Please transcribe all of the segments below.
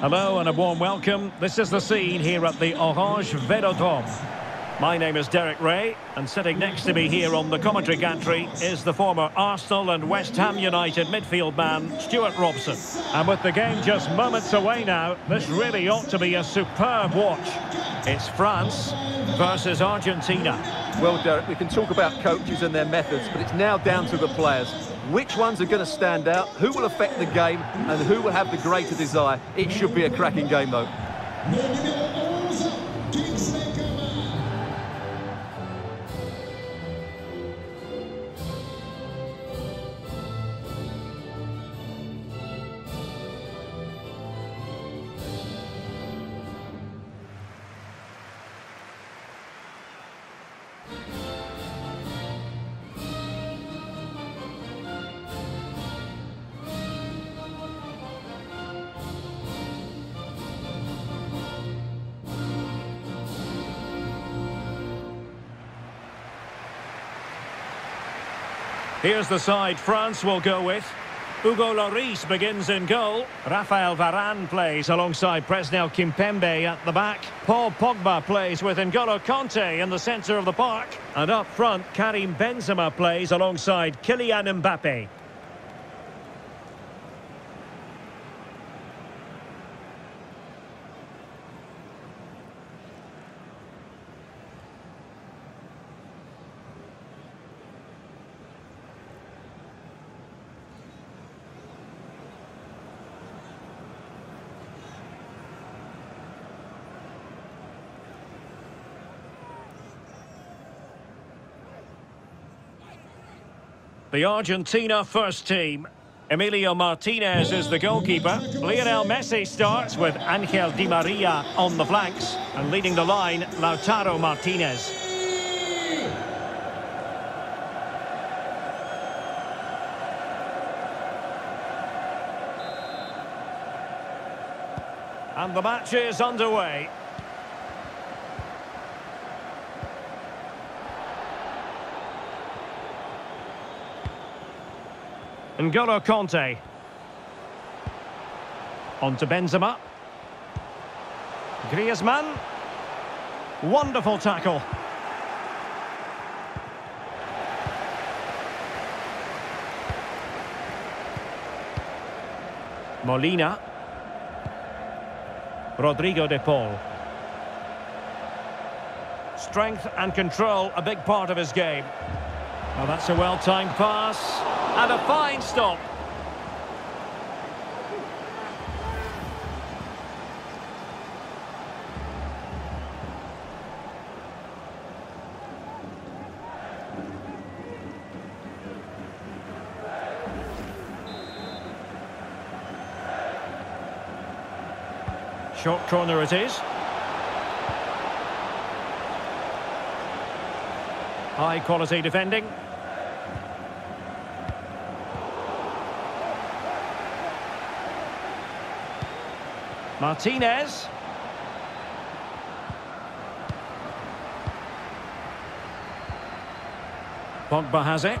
Hello and a warm welcome. This is the scene here at the Orange Velodrome. My name is Derek Rae, and sitting next to me here on the commentary gantry is the former Arsenal and West Ham United midfield man, Stewart Robson. And with the game just moments away now, this really ought to be a superb watch. It's France versus Argentina. Well, Derek, we can talk about coaches and their methods, but it's now down to the players. Which ones are going to stand out, who will affect the game, and who will have the greater desire? It should be a cracking game, though. Here's the side France will go with. Hugo Lloris begins in goal. Rafael Varane plays alongside Presnel Kimpembe at the back. Paul Pogba plays with N'Golo Kanté in the centre of the park. And up front, Karim Benzema plays alongside Kylian Mbappe. The Argentina first team. Emiliano Martinez is the goalkeeper. Lionel Messi starts with Angel Di Maria on the flanks. And leading the line, Lautaro Martinez. And the match is underway. N'Golo Kanté. On to Benzema. Griezmann. Wonderful tackle. Molina. Rodrigo de Paul. Strength and control, a big part of his game. Well, that's a well-timed pass. And a fine stop. Short corner it is. High quality defending. Martinez. Pogba has it.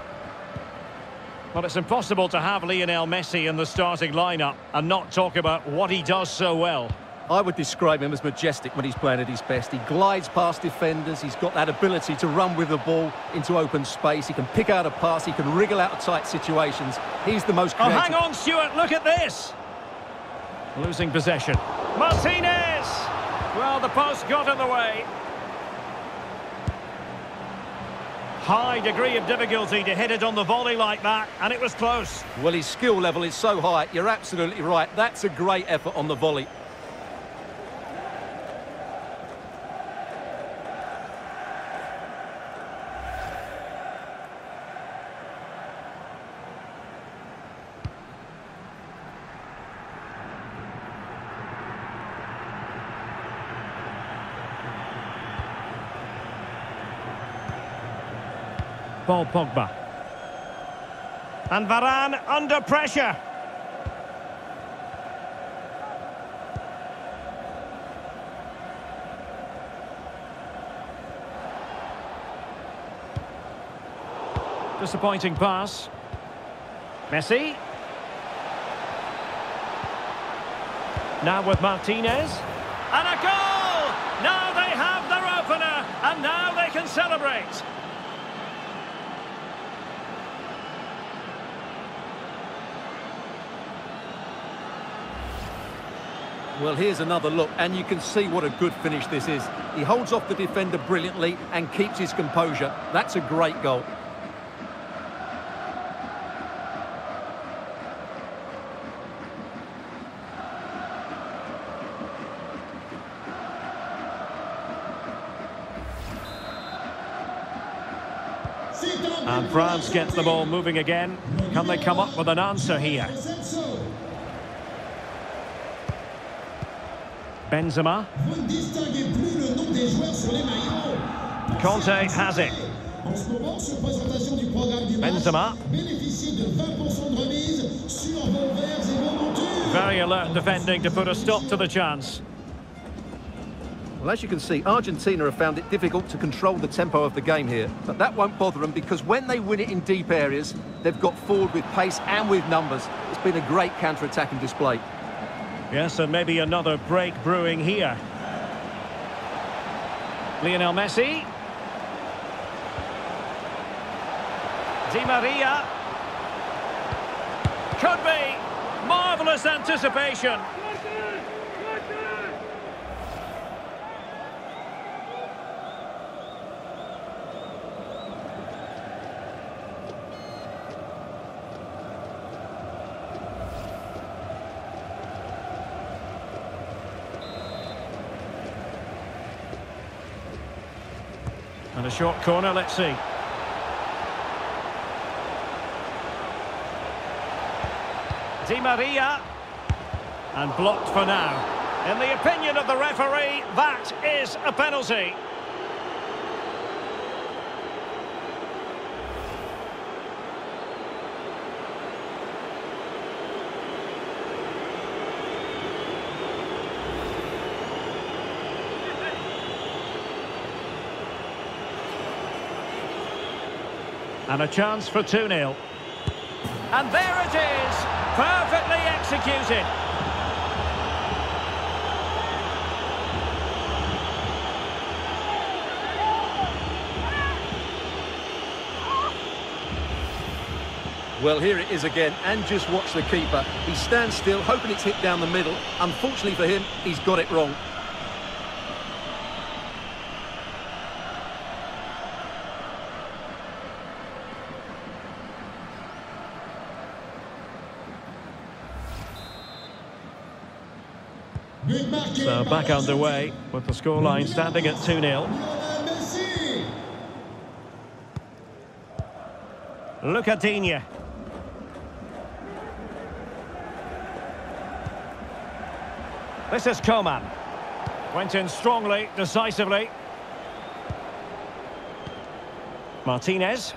Well, it's impossible to have Lionel Messi in the starting lineup and not talk about what he does so well. I would describe him as majestic when he's playing at his best. He glides past defenders. He's got that ability to run with the ball into open space. He can pick out a pass. He can wriggle out of tight situations. He's the most oh, creative. Oh, hang on, Stewart. Look at this. Losing possession. Martinez! Well, the post got in the way. High degree of difficulty to hit it on the volley like that, and it was close. Well, his skill level is so high. You're absolutely right. That's a great effort on the volley. Paul Pogba. And Varane under pressure. Disappointing pass. Messi. Now with Martinez. And a goal! Now they have their opener, and now they can celebrate. Well, here's another look, and you can see what a good finish this is. He holds off the defender brilliantly and keeps his composure. That's a great goal. And France gets the ball moving again. Can they come up with an answer here? Benzema. Kanté has it. Benzema. Very alert defending to put a stop to the chance. Well, as you can see, Argentina have found it difficult to control the tempo of the game here. But that won't bother them because when they win it in deep areas, they've got forward with pace and with numbers. It's been a great counter-attacking display. Yes, and maybe another break brewing here. Lionel Messi. Di Maria. Could be. Marvellous anticipation. And a short corner, let's see. Di Maria. And blocked for now. In the opinion of the referee, that is a penalty. And a chance for 2-0. And there it is! Perfectly executed. Well, here it is again, and just watch the keeper. He stands still, hoping it's hit down the middle. Unfortunately for him, he's got it wrong. So back underway with the scoreline standing at 2-0. Look at Digne. This is Coman. Went in strongly, decisively. Martinez.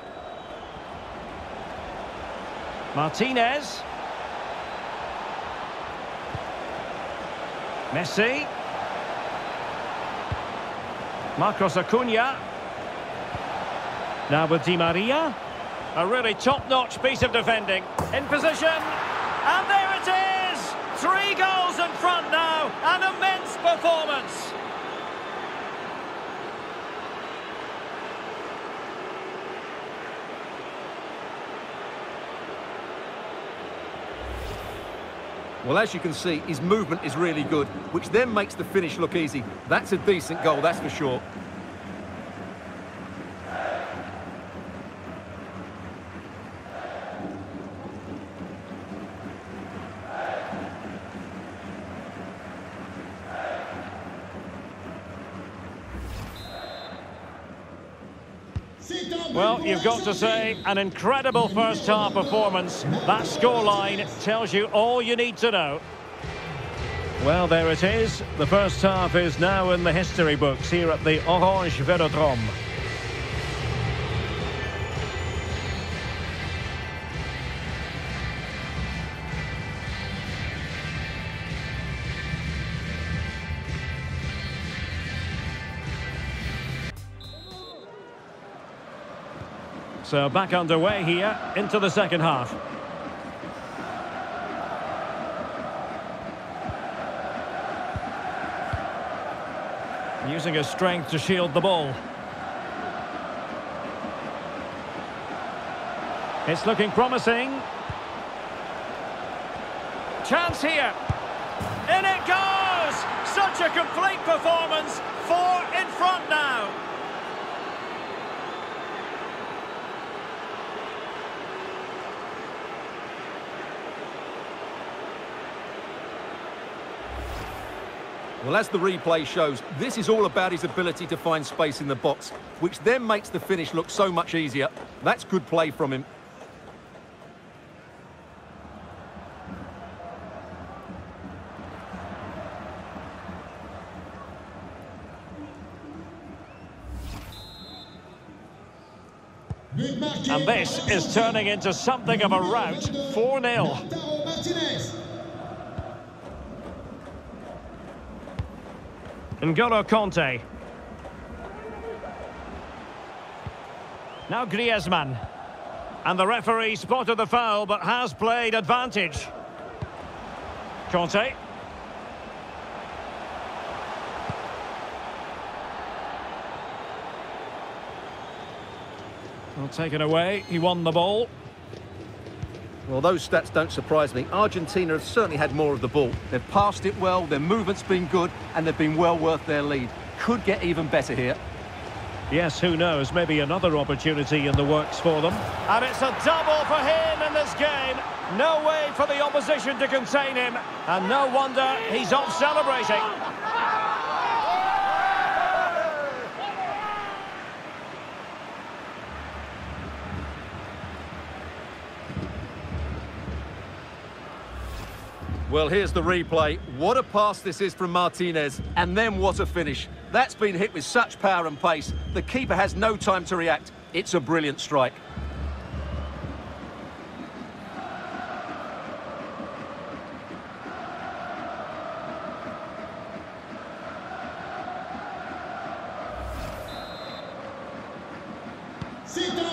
Martinez. Messi. Marcos Acuna. Now with Di Maria. A really top-notch piece of defending. In position. And there it is! Three goals in front now. An immense performance. Well, as you can see, his movement is really good, which then makes the finish look easy. That's a decent goal, that's for sure. Well, you've got to say, an incredible first-half performance. That scoreline tells you all you need to know. Well, there it is. The first half is now in the history books here at the Orange Velodrome. So back underway here into the second half. Using his strength to shield the ball. It's looking promising. Chance here. In it goes! Such a complete performance. Four in front now. Well, as the replay shows, this is all about his ability to find space in the box, which then makes the finish look so much easier. That's good play from him. And this is turning into something of a rout. 4-0. N'Golo Kanté. Now Griezmann. And the referee spotted the foul, but has played advantage. Kanté. Well, taken away. He won the ball. Well, those stats don't surprise me. Argentina have certainly had more of the ball. They've passed it well, their movement's been good, and they've been well worth their lead. Could get even better here. Yes, who knows? Maybe another opportunity in the works for them. And it's a double for him in this game. No way for the opposition to contain him. And no wonder he's off celebrating. Well, here's the replay. What a pass this is from Martinez, and then what a finish. That's been hit with such power and pace. The keeper has no time to react. It's a brilliant strike.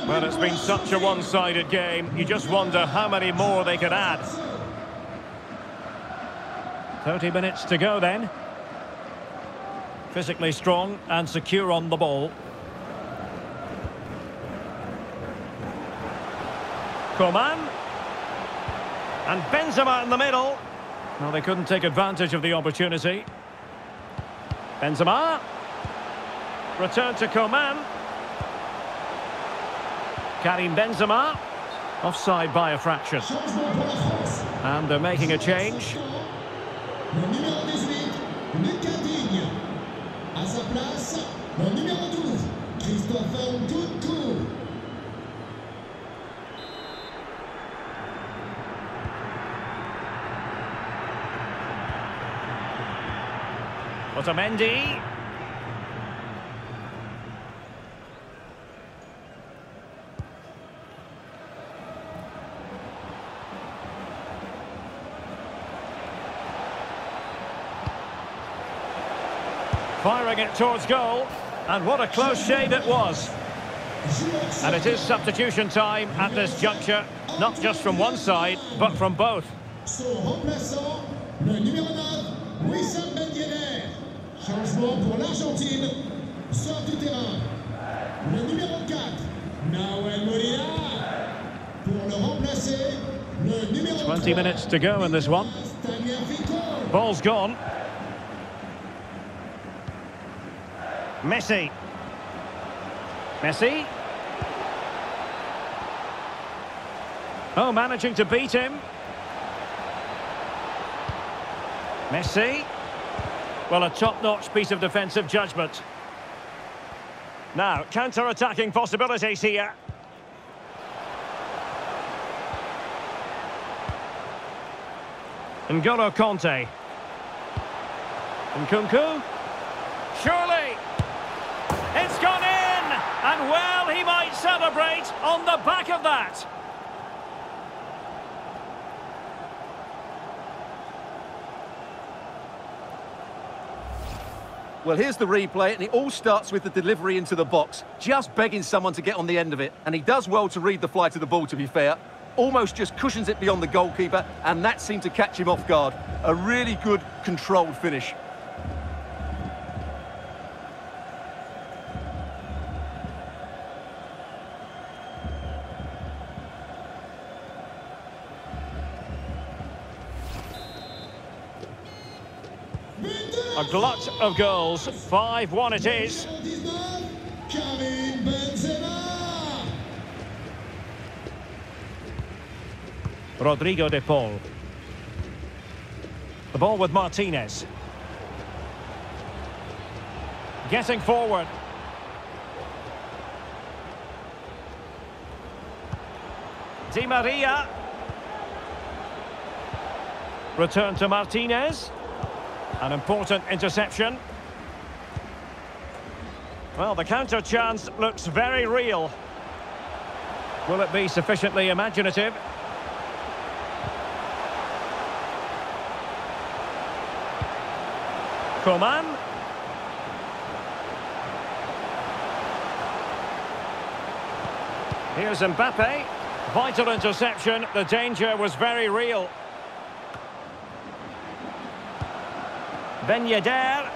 Well, it's been such a one-sided game. You just wonder how many more they could add. 30 minutes to go then. Physically strong and secure on the ball. Coman. And Benzema in the middle. Well, they couldn't take advantage of the opportunity. Benzema. Return to Coman. Karim Benzema. Offside by a fraction. And they're making a change. Le numéro 18, Lucas Digne. À sa place, le numéro 12, Christopher Nkunku. Otamendi. Firing it towards goal. And what a close shave it was. And it is substitution time at this juncture, not just from one side, but from both. Son remplaçant, le numéro 9, Wissam Ben Yedder. Changement pour l'Argentine. Sort du terrain. Le numéro 4, Nahuel Molina. Pour le remplacer, le numéro 20 minutes to go in this one. Ball's gone. Messi. Messi. Oh, managing to beat him. Messi. Well, a top-notch piece of defensive judgment. Now, counter-attacking possibilities here. N'Golo Kanté. Nkunku. Surely. And well, he might celebrate on the back of that. Well, here's the replay, and it all starts with the delivery into the box. Just begging someone to get on the end of it. And he does well to read the flight of the ball, to be fair. Almost just cushions it beyond the goalkeeper, and that seemed to catch him off guard. A really good, controlled finish. Glut of goals. 5-1 it is. Numéro 19, Karim Benzema. Rodrigo de Paul. The ball with Martinez. Getting forward. Di Maria. Return to Martinez. An important interception. Well, the counter chance looks very real. Will it be sufficiently imaginative? Coman. Here's Mbappe. Vital interception. The danger was very real. Ben Yedder.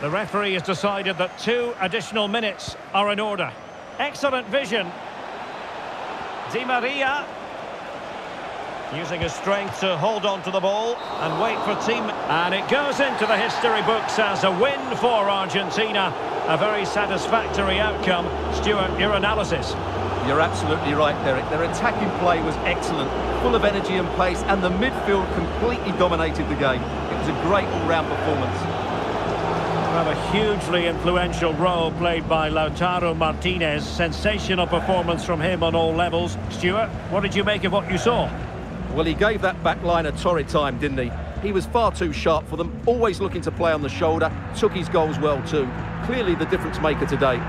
The referee has decided that two additional minutes are in order. Excellent vision. Di Maria. Using his strength to hold on to the ball and wait for team. And it goes into the history books as a win for Argentina. A very satisfactory outcome. Stewart, your analysis. You're absolutely right, Derek. Their attacking play was excellent, full of energy and pace, and the midfield completely dominated the game. It was a great all-round performance. Well, a hugely influential role played by Lautaro Martinez. Sensational performance from him on all levels. Stewart, what did you make of what you saw? Well, he gave that back line a torrid time, didn't he? He was far too sharp for them, always looking to play on the shoulder, took his goals well too. Clearly the difference maker today.